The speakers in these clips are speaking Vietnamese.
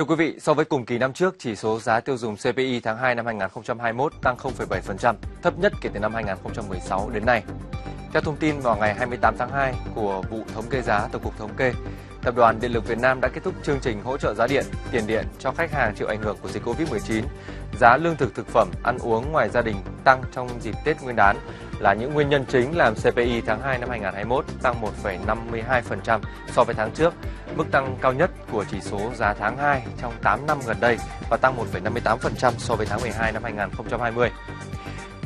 Thưa quý vị, so với cùng kỳ năm trước, chỉ số giá tiêu dùng CPI tháng 2 năm 2021 tăng 0,7%, thấp nhất kể từ năm 2016 đến nay. Theo thông tin vào ngày 28 tháng 2 của vụ thống kê giá Tổng cục Thống kê, Tập đoàn Điện lực Việt Nam đã kết thúc chương trình hỗ trợ giá điện, tiền điện cho khách hàng chịu ảnh hưởng của dịch Covid-19. Giá lương thực thực phẩm, ăn uống ngoài gia đình tăng trong dịp Tết Nguyên đán là những nguyên nhân chính làm CPI tháng 2 năm 2021 tăng 1,52% so với tháng trước, mức tăng cao nhất của chỉ số giá tháng 2 trong 8 năm gần đây và tăng 1,58% so với tháng 12 năm 2020.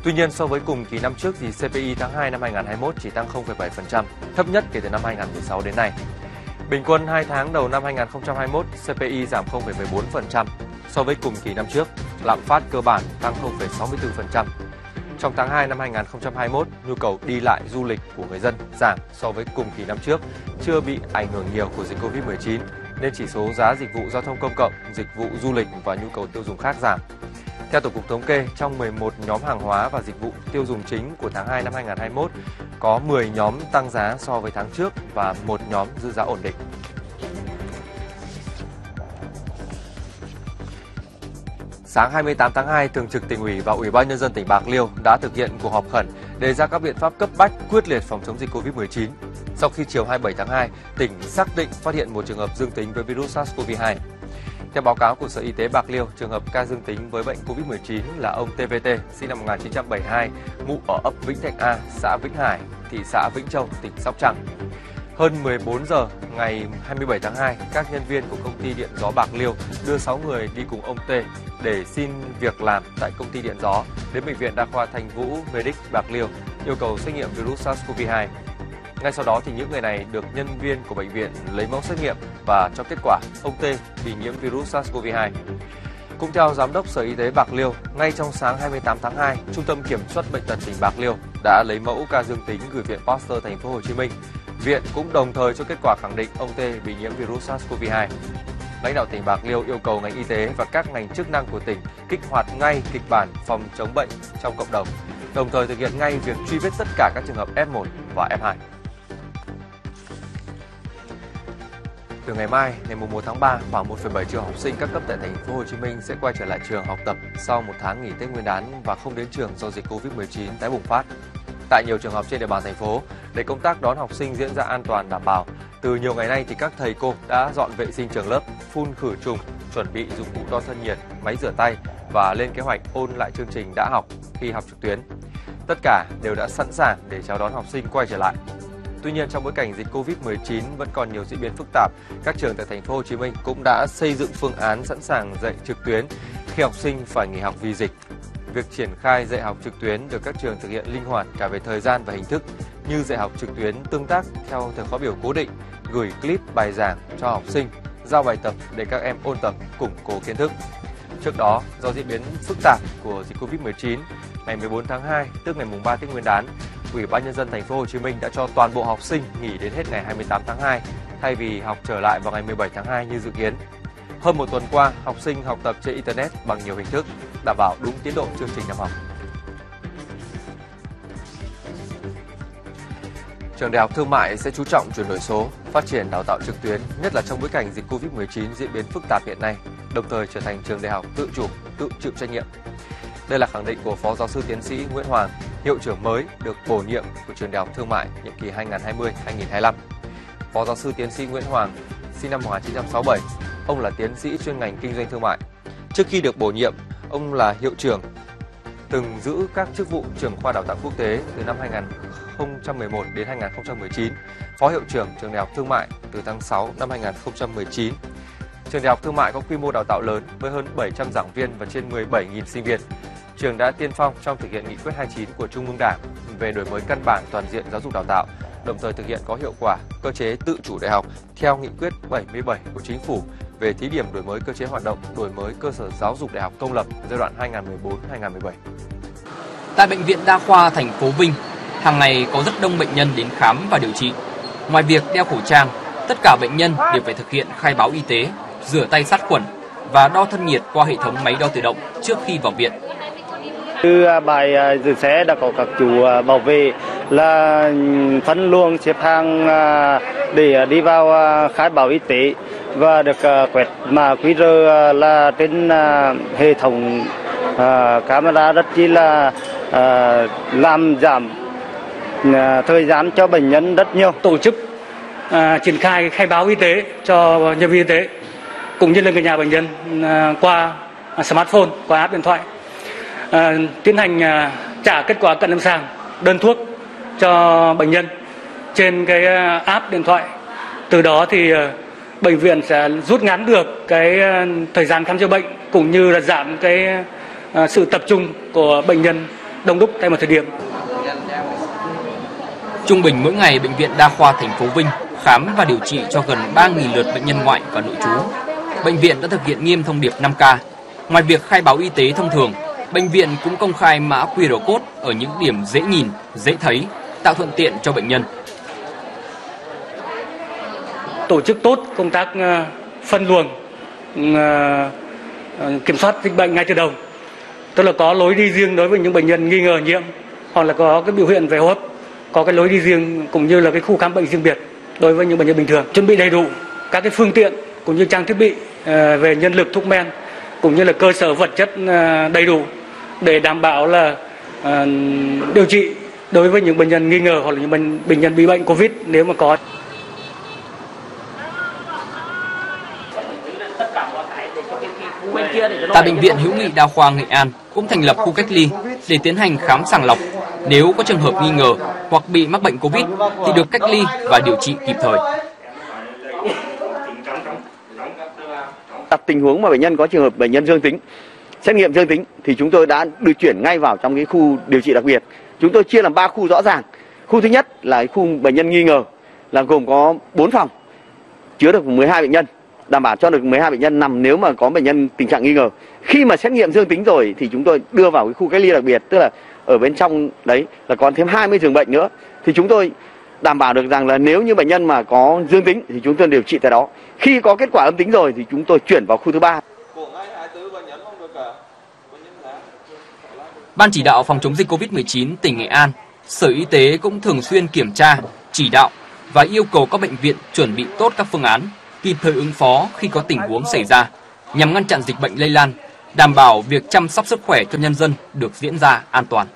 Tuy nhiên, so với cùng kỳ năm trước thì CPI tháng 2 năm 2021 chỉ tăng 0,7%, thấp nhất kể từ năm 2016 đến nay. Bình quân 2 tháng đầu năm 2021, CPI giảm 0,14% so với cùng kỳ năm trước, lạm phát cơ bản tăng 0,64%. Trong tháng 2 năm 2021, nhu cầu đi lại du lịch của người dân giảm so với cùng kỳ năm trước, chưa bị ảnh hưởng nhiều của dịch Covid-19, nên chỉ số giá dịch vụ giao thông công cộng, dịch vụ du lịch và nhu cầu tiêu dùng khác giảm. Theo Tổng cục Thống kê, trong 11 nhóm hàng hóa và dịch vụ tiêu dùng chính của tháng 2 năm 2021, có 10 nhóm tăng giá so với tháng trước và một nhóm giữ giá ổn định. Sáng 28 tháng 2, Thường trực tỉnh ủy và Ủy ban nhân dân tỉnh Bạc Liêu đã thực hiện cuộc họp khẩn đề ra các biện pháp cấp bách quyết liệt phòng chống dịch Covid-19. Sau khi chiều 27 tháng 2, tỉnh xác định phát hiện một trường hợp dương tính với virus SARS-CoV-2. Theo báo cáo của Sở Y tế Bạc Liêu, trường hợp ca dương tính với bệnh COVID-19 là ông TVT, sinh năm 1972, ngụ ở ấp Vĩnh Thạnh A, xã Vĩnh Hải, thị xã Vĩnh Châu, tỉnh Sóc Trăng. Hơn 14 giờ ngày 27 tháng 2, các nhân viên của công ty điện gió Bạc Liêu đưa 6 người đi cùng ông T để xin việc làm tại công ty điện gió đến bệnh viện đa khoa Thành Vũ Medic Bạc Liêu yêu cầu xét nghiệm virus SARS-CoV-2. Ngay sau đó thì những người này được nhân viên của bệnh viện lấy mẫu xét nghiệm và cho kết quả ông T bị nhiễm virus SARS-CoV-2. Cũng theo Giám đốc Sở Y tế Bạc Liêu, ngay trong sáng 28 tháng 2, Trung tâm Kiểm soát Bệnh tật tỉnh Bạc Liêu đã lấy mẫu ca dương tính gửi Viện Pasteur Thành phố Hồ Chí Minh. Viện cũng đồng thời cho kết quả khẳng định ông T bị nhiễm virus SARS-CoV-2. Lãnh đạo tỉnh Bạc Liêu yêu cầu ngành y tế và các ngành chức năng của tỉnh kích hoạt ngay kịch bản phòng chống bệnh trong cộng đồng, đồng thời thực hiện ngay việc truy vết tất cả các trường hợp F1 và F2. Từ ngày mai, ngày 1 tháng 3, khoảng 1,7 triệu học sinh các cấp tại thành phố Hồ Chí Minh sẽ quay trở lại trường học tập sau một tháng nghỉ Tết Nguyên đán và không đến trường do dịch Covid-19 tái bùng phát. Tại nhiều trường học trên địa bàn thành phố, để công tác đón học sinh diễn ra an toàn đảm bảo, từ nhiều ngày nay thì các thầy cô đã dọn vệ sinh trường lớp, phun khử trùng, chuẩn bị dụng cụ đo thân nhiệt, máy rửa tay và lên kế hoạch ôn lại chương trình đã học khi học trực tuyến. Tất cả đều đã sẵn sàng để chào đón học sinh quay trở lại. Tuy nhiên trong bối cảnh dịch Covid-19 vẫn còn nhiều diễn biến phức tạp, các trường tại thành phố Hồ Chí Minh cũng đã xây dựng phương án sẵn sàng dạy trực tuyến khi học sinh phải nghỉ học vì dịch. Việc triển khai dạy học trực tuyến được các trường thực hiện linh hoạt cả về thời gian và hình thức, như dạy học trực tuyến tương tác theo thời khóa biểu cố định, gửi clip bài giảng cho học sinh, giao bài tập để các em ôn tập, củng cố kiến thức. Trước đó, do diễn biến phức tạp của dịch Covid-19, ngày 14 tháng 2, tức ngày mùng 3 Tết Nguyên đán, Ủy ban nhân dân thành phố Hồ Chí Minh đã cho toàn bộ học sinh nghỉ đến hết ngày 28 tháng 2 thay vì học trở lại vào ngày 17 tháng 2 như dự kiến. Hơn một tuần qua, học sinh học tập trên internet bằng nhiều hình thức, đảm bảo đúng tiến độ chương trình năm học. Trường Đại học Thương mại sẽ chú trọng chuyển đổi số, phát triển đào tạo trực tuyến, nhất là trong bối cảnh dịch Covid-19 diễn biến phức tạp hiện nay, đồng thời trở thành trường đại học tự chủ, tự chịu trách nhiệm. Đây là khẳng định của Phó Giáo sư Tiến sĩ Nguyễn Hoàng, hiệu trưởng mới được bổ nhiệm của Trường Đại học Thương mại nhiệm kỳ 2020-2025. Phó Giáo sư Tiến sĩ Nguyễn Hoàng, sinh năm 1967, ông là tiến sĩ chuyên ngành kinh doanh thương mại. Trước khi được bổ nhiệm, ông là hiệu trưởng từng giữ các chức vụ trưởng khoa đào tạo quốc tế từ năm 2011 đến 2019, phó hiệu trưởng trường đại học thương mại từ tháng 6 năm 2019. Trường đại học thương mại có quy mô đào tạo lớn với hơn 700 giảng viên và trên 17.000 sinh viên. Trường đã tiên phong trong thực hiện nghị quyết 29 của Trung ương Đảng về đổi mới căn bản toàn diện giáo dục đào tạo, đồng thời thực hiện có hiệu quả cơ chế tự chủ đại học theo nghị quyết 77 của Chính phủ về thí điểm đổi mới cơ chế hoạt động, đổi mới cơ sở giáo dục đại học công lập giai đoạn 2014-2017. Tại bệnh viện đa khoa thành phố Vinh, hàng ngày có rất đông bệnh nhân đến khám và điều trị. Ngoài việc đeo khẩu trang, tất cả bệnh nhân đều phải thực hiện khai báo y tế, rửa tay sát khuẩn và đo thân nhiệt qua hệ thống máy đo tự động trước khi vào viện. Từ à, bài à, xe đã có các chủ à, bảo vệ là phân luồng xếp hàng à, để đi vào khai báo y tế và được quẹt mã QR là trên hệ thống camera rất chi là làm giảm thời gian cho bệnh nhân rất nhiều. Tổ chức à, triển khai khai báo y tế cho nhân viên y tế cũng như là người nhà bệnh nhân à, qua smartphone, qua app điện thoại à, tiến hành à, trả kết quả cận lâm sàng đơn thuốc cho bệnh nhân trên cái à, app điện thoại. Từ đó thì à, bệnh viện sẽ rút ngắn được cái à, thời gian khám chữa bệnh cũng như là giảm cái sự tập trung của bệnh nhân đông đúc tại một thời điểm. Trung bình mỗi ngày bệnh viện Đa khoa thành phố Vinh khám và điều trị cho gần 3.000 lượt bệnh nhân ngoại và nội trú. Bệnh viện đã thực hiện nghiêm thông điệp 5K. Ngoài việc khai báo y tế thông thường, bệnh viện cũng công khai mã QR code ở những điểm dễ nhìn, dễ thấy, tạo thuận tiện cho bệnh nhân. Tổ chức tốt công tác ờ, phân luồng, ờ, ờ, kiểm soát dịch bệnh ngay từ đầu. Tức là có lối đi riêng đối với những bệnh nhân nghi ngờ nhiễm hoặc là có cái biểu hiện về hô hấp, có cái lối đi riêng cũng như là cái khu khám bệnh riêng biệt đối với những bệnh nhân bình thường. Chuẩn bị đầy đủ các cái phương tiện cũng như trang thiết bị về nhân lực thuốc men cũng như là cơ sở vật chất à, đầy đủ để đảm bảo là à, điều trị đối với những bệnh nhân nghi ngờ hoặc là những bệnh bệnh nhân bị bệnh Covid nếu mà có. Tại bệnh viện hữu nghị đa khoa Nghệ An cũng thành lập khu cách ly để tiến hành khám sàng lọc. Nếu có trường hợp nghi ngờ hoặc bị mắc bệnh Covid thì được cách ly và điều trị kịp thời. Đặt tình huống mà bệnh nhân có trường hợp bệnh nhân dương tính xét nghiệm dương tính thì chúng tôi đã được chuyển ngay vào trong cái khu điều trị đặc biệt. Chúng tôi chia làm 3 khu rõ ràng. Khu thứ nhất là khu bệnh nhân nghi ngờ là gồm có 4 phòng chứa được 12 bệnh nhân đảm bảo cho được 12 bệnh nhân nằm nếu mà có bệnh nhân tình trạng nghi ngờ. Khi mà xét nghiệm dương tính rồi thì chúng tôi đưa vào cái khu cách ly đặc biệt, tức là ở bên trong đấy là còn thêm 20 giường bệnh nữa. Thì chúng tôi đảm bảo được rằng là nếu như bệnh nhân mà có dương tính thì chúng tôi điều trị tại đó. Khi có kết quả âm tính rồi thì chúng tôi chuyển vào khu thứ ba. Ban chỉ đạo phòng chống dịch COVID-19 tỉnh Nghệ An, Sở Y tế cũng thường xuyên kiểm tra, chỉ đạo và yêu cầu các bệnh viện chuẩn bị tốt các phương án, kịp thời ứng phó khi có tình huống xảy ra nhằm ngăn chặn dịch bệnh lây lan, đảm bảo việc chăm sóc sức khỏe cho nhân dân được diễn ra an toàn.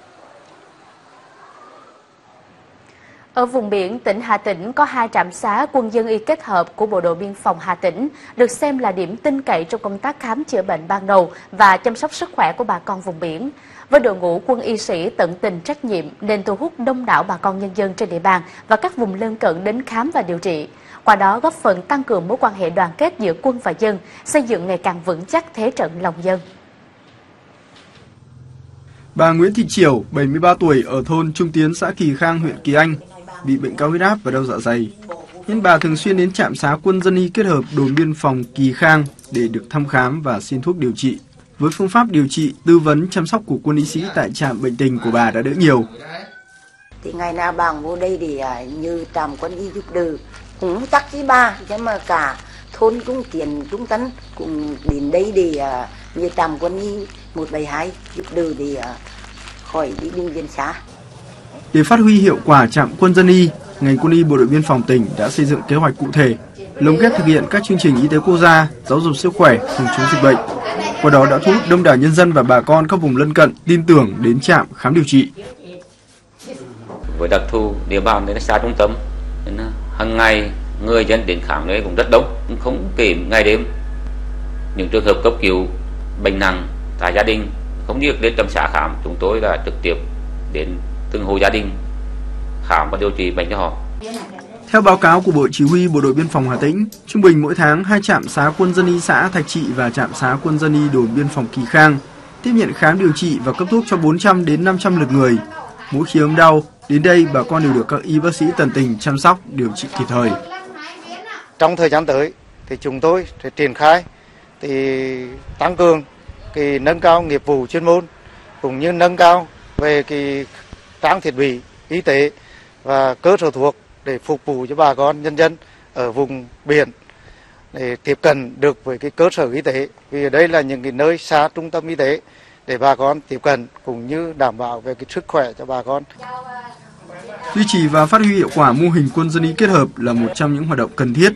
Ở vùng biển tỉnh Hà Tĩnh có hai trạm xá quân dân y kết hợp của Bộ đội Biên phòng Hà Tĩnh, được xem là điểm tin cậy trong công tác khám chữa bệnh ban đầu và chăm sóc sức khỏe của bà con vùng biển. Với đội ngũ quân y sĩ tận tình trách nhiệm nên thu hút đông đảo bà con nhân dân trên địa bàn và các vùng lân cận đến khám và điều trị. Qua đó góp phần tăng cường mối quan hệ đoàn kết giữa quân và dân, xây dựng ngày càng vững chắc thế trận lòng dân. Bà Nguyễn Thị Triều, 73 tuổi ở thôn Trung Tiến, xã Kỳ Khang, huyện Kỳ Anh, bị bệnh cao huyết áp và đau dạ dày. Nên bà thường xuyên đến trạm xá quân dân y kết hợp đồn biên phòng Kỳ Khang để được thăm khám và xin thuốc điều trị. Với phương pháp điều trị, tư vấn, chăm sóc của quân y sĩ tại trạm bệnh tình của bà đã đỡ nhiều. Thì ngày nào bà vô đây thì à, như trạm quân y giúp đỡ, cũng chắc với bà, thế mà cả thôn cũng tiền trung tấn cũng đến đây để à, như trạm quân y 172 giúp đỡ để à, khỏi đi bệnh viện xa. Để phát huy hiệu quả trạm quân dân y, ngành quân y bộ đội biên phòng tỉnh đã xây dựng kế hoạch cụ thể, lồng ghép thực hiện các chương trình y tế quốc gia, giáo dục sức khỏe, phòng chống dịch bệnh. Qua đó đã thu hút đông đảo nhân dân và bà con các vùng lân cận tin tưởng đến trạm khám điều trị. Với đặc thù địa bàn đến xa trung tâm, nên hàng ngày người dân đến khám đấy cũng rất đông, không kể ngày đêm. Những trường hợp cấp cứu bệnh nặng tại gia đình không việc đến tâm xã khám, chúng tôi là trực tiếp đến từng hộ gia đình khám và điều trị bệnh cho họ. Theo báo cáo của Bộ Chỉ huy Bộ đội Biên phòng Hà Tĩnh, trung bình mỗi tháng hai trạm xá quân dân y xã Thạch Trị và trạm xá quân dân y đồn biên phòng Kỳ Khang tiếp nhận khám điều trị và cấp thuốc cho 400 đến 500 lượt người. Mỗi khi ốm đau, đến đây bà con đều được các y bác sĩ tận tình chăm sóc, điều trị kịp thời. Trong thời gian tới thì chúng tôi sẽ triển khai thì tăng cường cái nâng cao nghiệp vụ chuyên môn cũng như nâng cao về cái trang thiết bị y tế và cơ sở thuộc để phục vụ cho bà con nhân dân ở vùng biển để tiếp cận được với cái cơ sở y tế vì ở đây là những cái nơi xa trung tâm y tế để bà con tiếp cận cũng như đảm bảo về cái sức khỏe cho bà con. Duy trì và phát huy hiệu quả mô hình quân dân y kết hợp là một trong những hoạt động cần thiết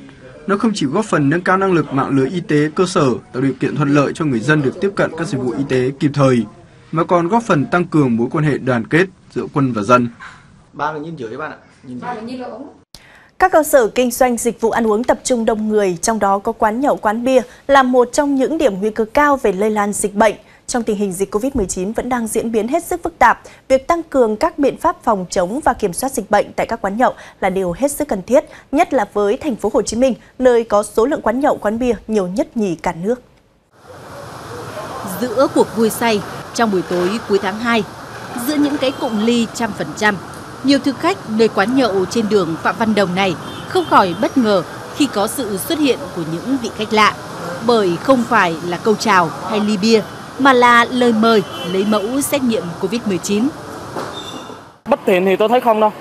Nó không chỉ góp phần nâng cao năng lực mạng lưới y tế cơ sở, tạo điều kiện thuận lợi cho người dân được tiếp cận các dịch vụ y tế kịp thời, mà còn góp phần tăng cường mối quan hệ đoàn kết giữa quân và dân. Ba là nhìn dưới bạn ạ. Nhìn. Các cơ sở kinh doanh dịch vụ ăn uống tập trung đông người, trong đó có quán nhậu, quán bia, là một trong những điểm nguy cơ cao về lây lan dịch bệnh. Trong tình hình dịch COVID-19 vẫn đang diễn biến hết sức phức tạp, việc tăng cường các biện pháp phòng chống và kiểm soát dịch bệnh tại các quán nhậu là điều hết sức cần thiết, nhất là với thành phố Hồ Chí Minh, nơi có số lượng quán nhậu, quán bia nhiều nhất nhì cả nước. Giữa cuộc vui say trong buổi tối cuối tháng 2, giữa những cái cụm ly trăm phần trăm, nhiều thực khách nơi quán nhậu trên đường Phạm Văn Đồng này không khỏi bất ngờ khi có sự xuất hiện của những vị khách lạ. Bởi không phải là câu chào hay ly bia, mà là lời mời lấy mẫu xét nghiệm COVID-19. Bất tiện thì tôi thấy không đâu.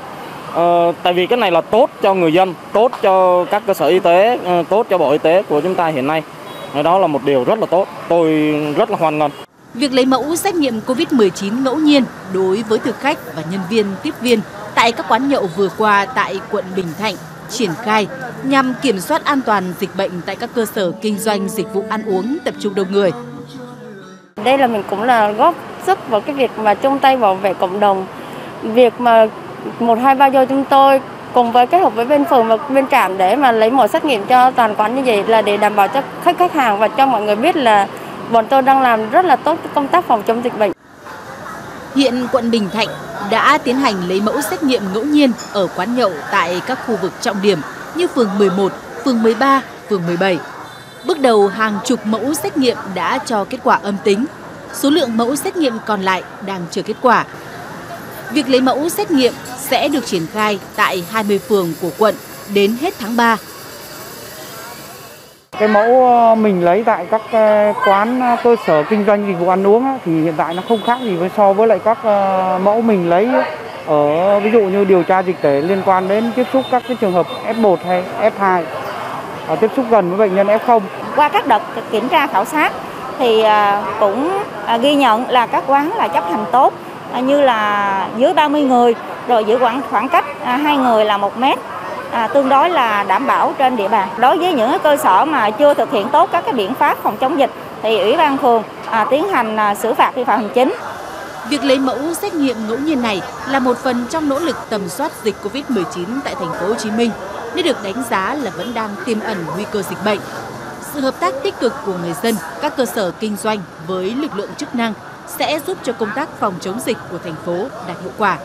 Ờ, tại vì cái này là tốt cho người dân, tốt cho các cơ sở y tế, ờ, tốt cho Bộ Y tế của chúng ta hiện nay. Đó là một điều rất là tốt, tôi rất là hoan nghênh. Việc lấy mẫu xét nghiệm COVID-19 ngẫu nhiên đối với thực khách và nhân viên, tiếp viên tại các quán nhậu vừa qua tại quận Bình Thạnh triển khai nhằm kiểm soát an toàn dịch bệnh tại các cơ sở kinh doanh dịch vụ ăn uống tập trung đông người. Đây là mình cũng là góp sức vào cái việc mà chung tay bảo vệ cộng đồng. Việc mà 123 do chúng tôi cùng với kết hợp với bên phường và bên trạm để mà lấy mẫu xét nghiệm cho toàn quán như vậy là để đảm bảo cho khách khách hàng và cho mọi người biết là bọn tôi đang làm rất là tốt công tác phòng chống dịch bệnh. Hiện quận Bình Thạnh đã tiến hành lấy mẫu xét nghiệm ngẫu nhiên ở quán nhậu tại các khu vực trọng điểm như phường 11, phường 13, phường 17. Bước đầu hàng chục mẫu xét nghiệm đã cho kết quả âm tính. Số lượng mẫu xét nghiệm còn lại đang chờ kết quả. Việc lấy mẫu xét nghiệm sẽ được triển khai tại 20 phường của quận đến hết tháng 3 cái mẫu ờ, mình lấy tại các ờ, quán ờ, cơ sở kinh doanh dịch vụ ăn uống thì hiện tại nó không khác gì với so với lại các mẫu mình lấy ở, ví dụ như điều tra dịch tễ liên quan đến tiếp xúc các cái trường hợp F1 hay F2 tiếp xúc gần với bệnh nhân F0. Qua các đợt kiểm tra khảo sát thì cũng ghi nhận là các quán là chấp hành tốt, như là dưới 30 người, rồi giữ khoảng khoảng cách à, hai người là một mét à, tương đối là đảm bảo trên địa bàn. Đối với những cơ sở mà chưa thực hiện tốt các cái biện pháp phòng chống dịch thì ủy ban phường à, tiến hành à, xử phạt vi phạm hành chính. Việc lấy mẫu xét nghiệm ngẫu nhiên này là một phần trong nỗ lực tầm soát dịch Covid-19 tại thành phố Hồ Chí Minh, nên được đánh giá là vẫn đang tiềm ẩn nguy cơ dịch bệnh. Sự hợp tác tích cực của người dân, các cơ sở kinh doanh với lực lượng chức năng sẽ giúp cho công tác phòng chống dịch của thành phố đạt hiệu quả.